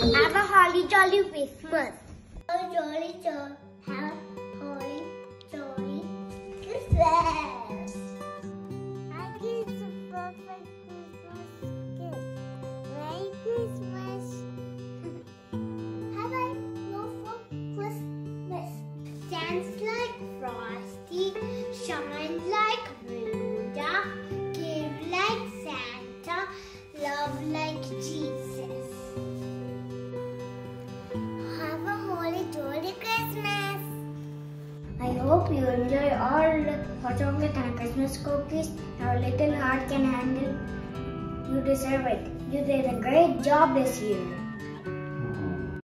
Have a holly jolly Christmas. Oh, jolly jolly. Have a holly jolly Christmas. I get the perfect Christmas gift. Merry Christmas. Have a Christmas. Dance like Frosty, hope you enjoy all the hot chocolate and Christmas cookies our little heart can handle. You deserve it. You did a great job this year.